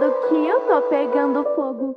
cuidado que eu tô pegando fogo.